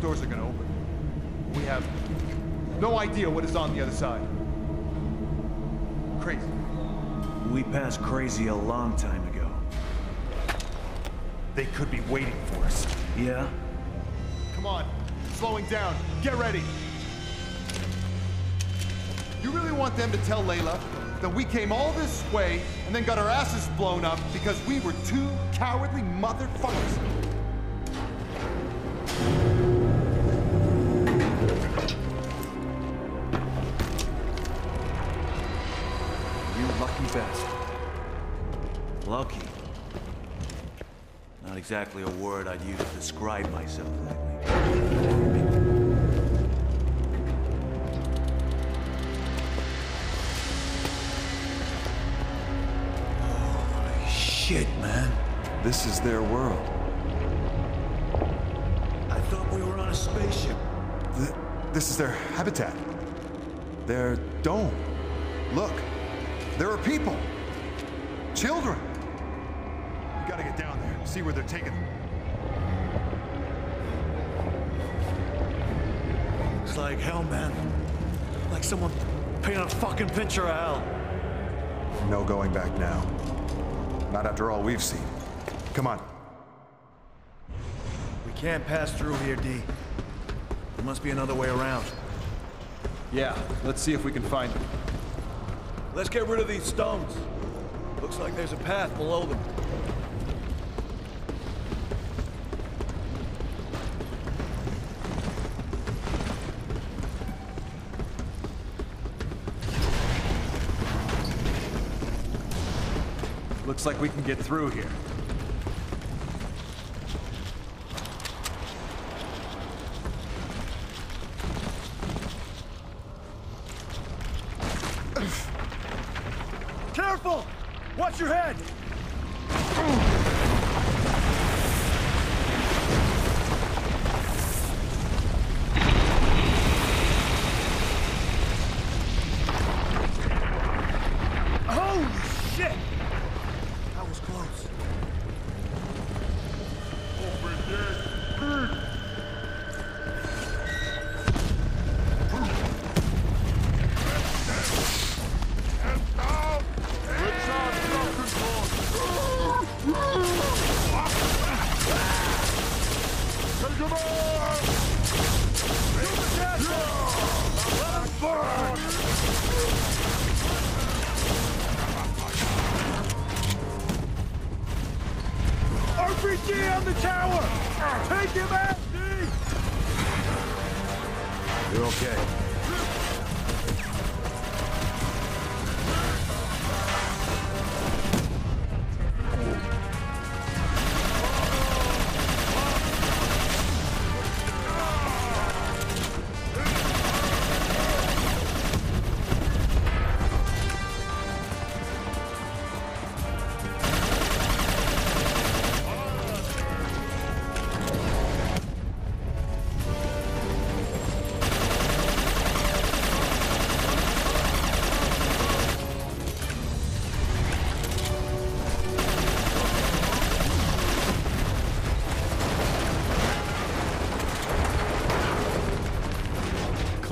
doors are gonna open. We have no idea what is on the other side. Crazy. We passed crazy a long time ago. They could be waiting for us. Yeah? Come on, slowing down. Get ready. You really want them to tell Layla that we came all this way and then got our asses blown up because we were two cowardly motherfuckers? Exactly a word I'd use to describe myself lately. Holy shit, man. This is their world. I thought we were on a spaceship. Th- this is their habitat. Their dome. Look, there are people. Children. We gotta get down there, see where they're taking them. It's like hell, man. Like someone painted a fucking picture of hell. No going back now. Not after all we've seen. Come on. We can't pass through here, D. There must be another way around. Yeah, let's see if we can find them. Let's get rid of these stones. Looks like there's a path below them. Looks like we can get through here.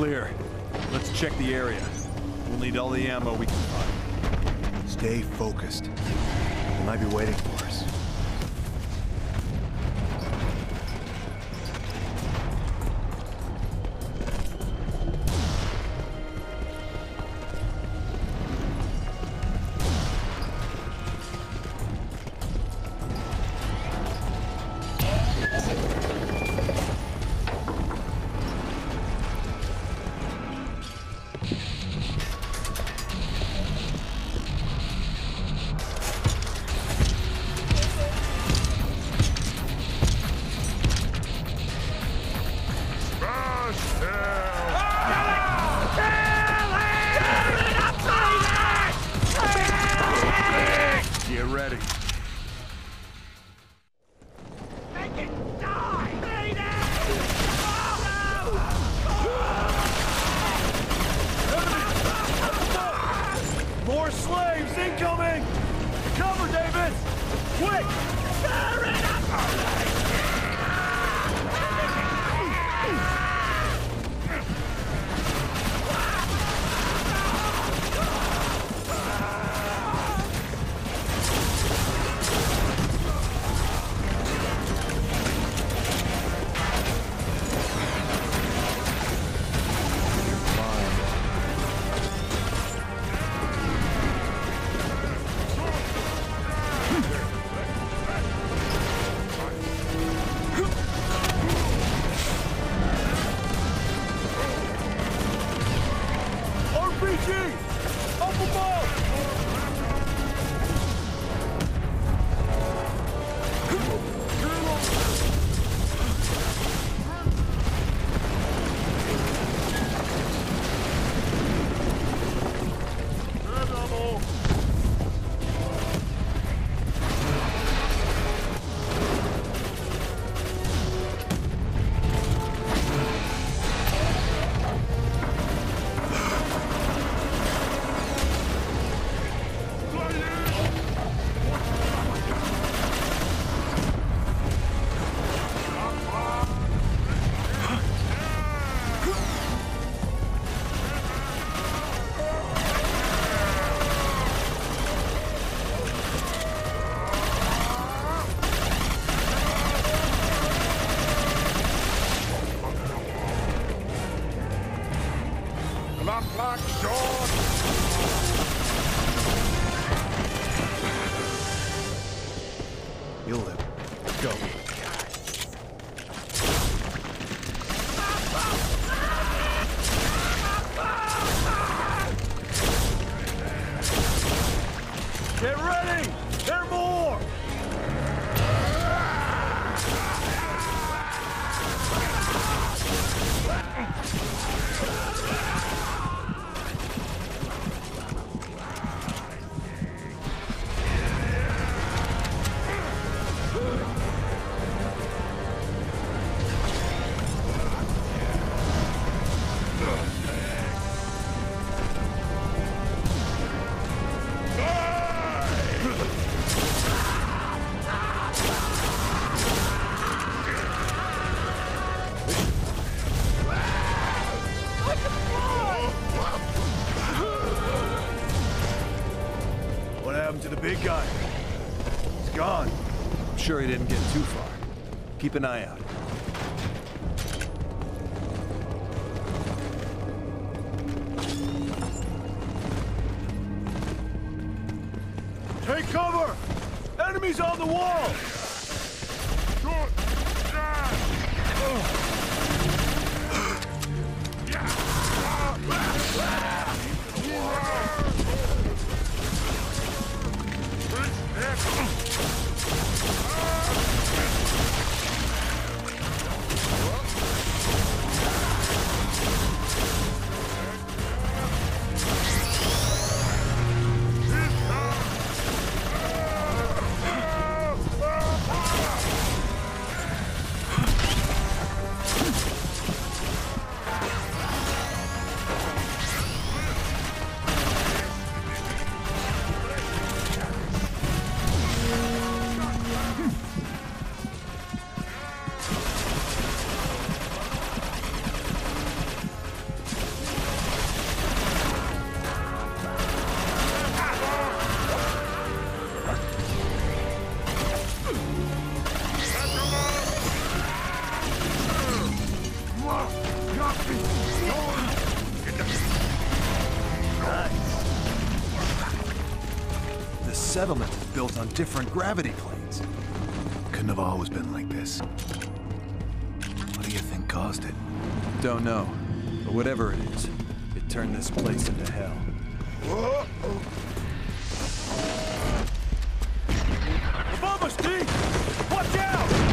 Clear. Let's check the area. We'll need all the ammo we can find. Stay focused. They might be waiting for us. Get ready. Keep an eye out. Take cover! Enemies on the wall! The settlement is built on different gravity planes. Couldn't have always been like this. What do you think caused it? Don't know. But whatever it is, it turned this place into hell. Above us, D! Watch out!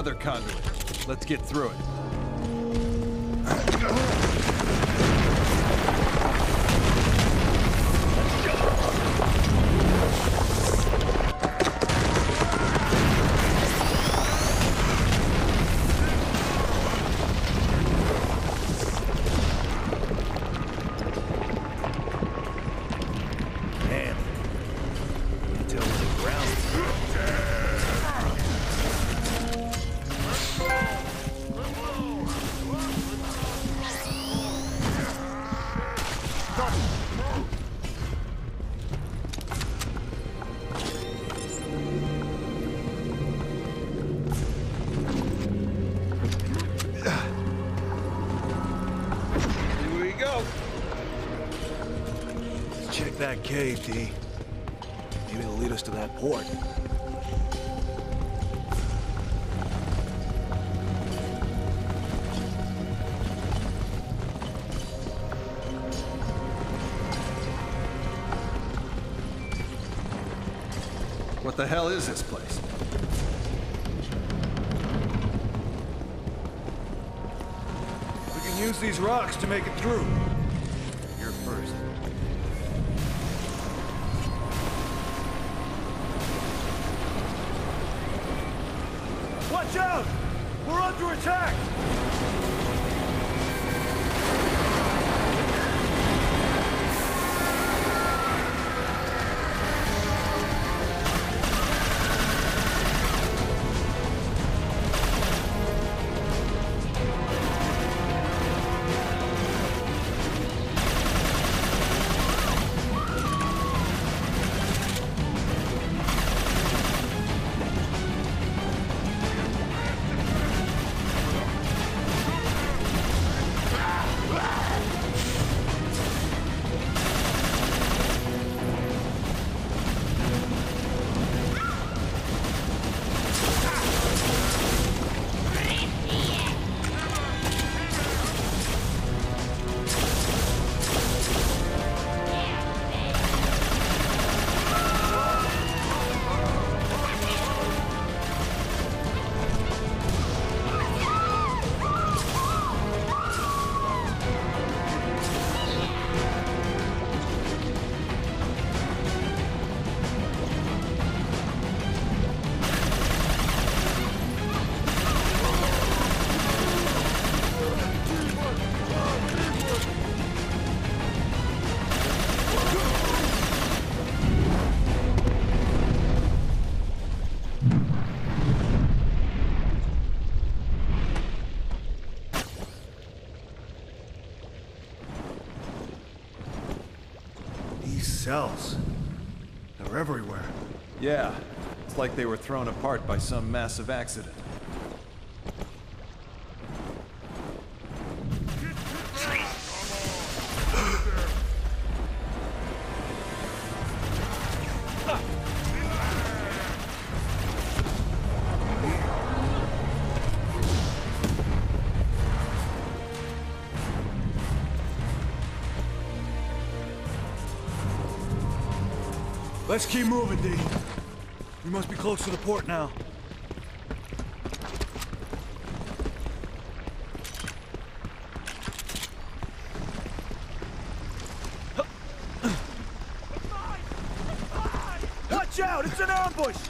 Another conduit. Let's get through it. That cave, D. Maybe it'll lead us to that port. What the hell is this place? We can use these rocks to make it through. Cells. They're everywhere. Yeah, it's like they were thrown apart by some massive accident. Let's keep moving, D. We must be close to the port now. Watch out! It's an ambush!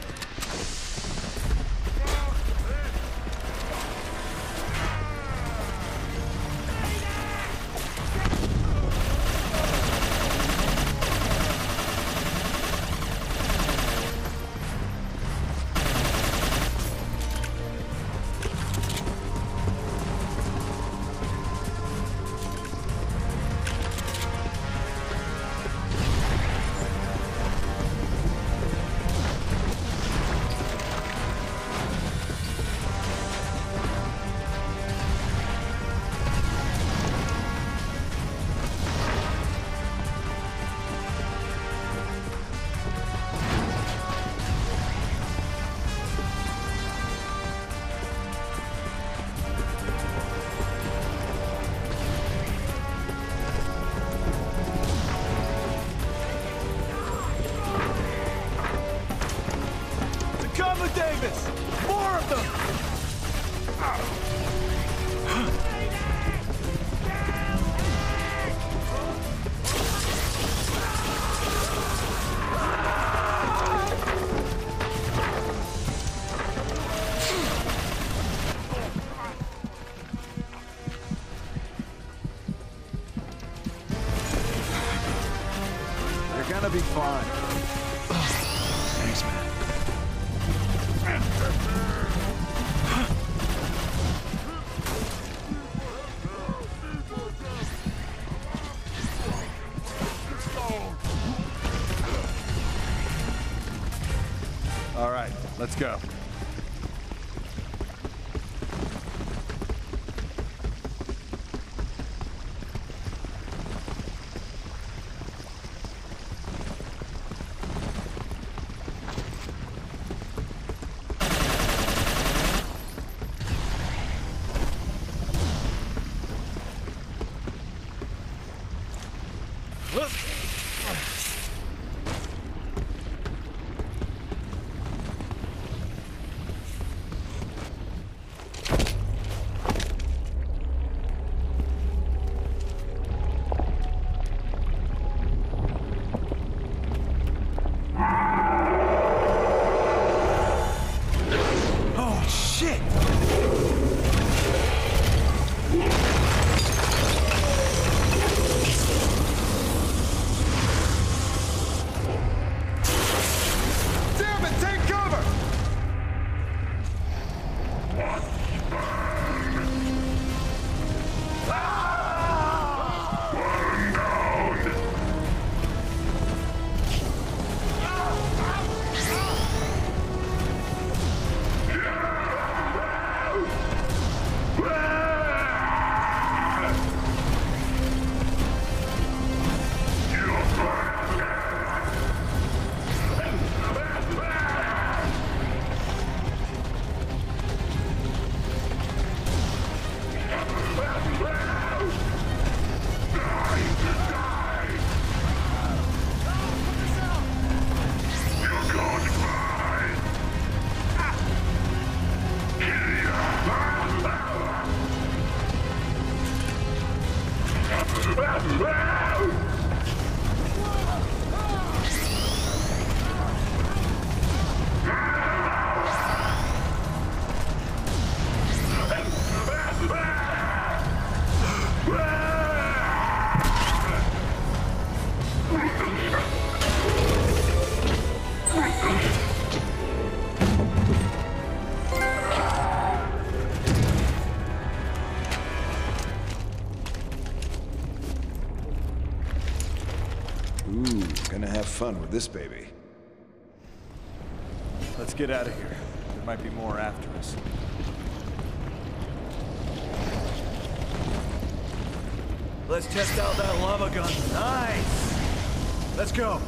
Be fine. Have fun with this baby. Let's get out of here. There might be more after us. Let's test out that lava gun. Nice! Let's go.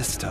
This time,